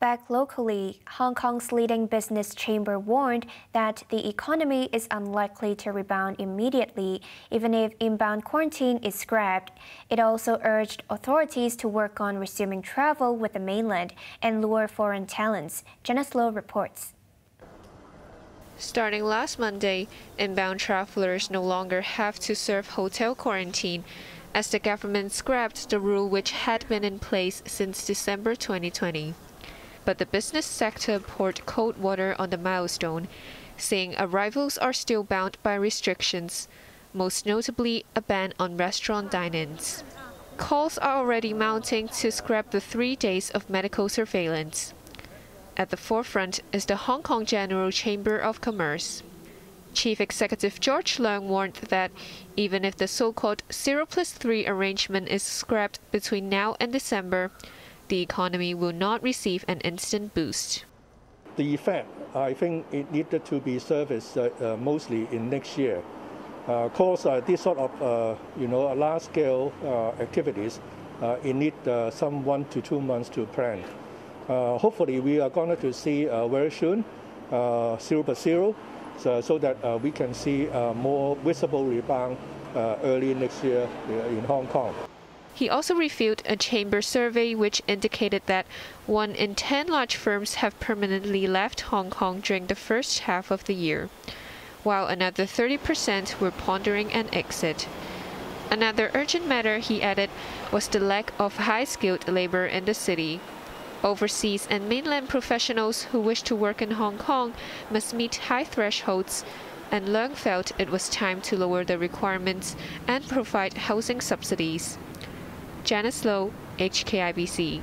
Back locally, Hong Kong's leading business chamber warned that the economy is unlikely to rebound immediately, even if inbound quarantine is scrapped. It also urged authorities to work on resuming travel with the mainland and lure foreign talents. Janice Low reports. Starting last Monday, inbound travelers no longer have to serve hotel quarantine, as the government scrapped the rule which had been in place since December 2020 but the business sector poured cold water on the milestone, saying arrivals are still bound by restrictions, most notably a ban on restaurant dine-ins. Calls are already mounting to scrap the three days of medical surveillance. At the forefront is the Hong Kong General Chamber of Commerce. Chief Executive George Leung warned that even if the so-called 0 plus 3 arrangement is scrapped between now and December, the economy will not receive an instant boost. The effect, I think it needed to be serviced uh, uh, mostly in next year. Because uh, this sort of, uh, you know, large-scale uh, activities, uh, it need some one to two months to plan. hopefully, we are going to see very soon zero per zero, so, so that we can see more visible rebound early next year in Hong Kong. He also reviewed a chamber survey which indicated that one in 10 large firms have permanently left Hong Kong during the first half of the year, while another 30% were pondering an exit. Another urgent matter, he added, was the lack of high skilled labor in the city. Overseas and mainland professionals who wish to work in Hong Kong must meet high thresholds, and Leung felt it was time to lower the requirements and provide housing subsidies. Janice Low, HKIBC.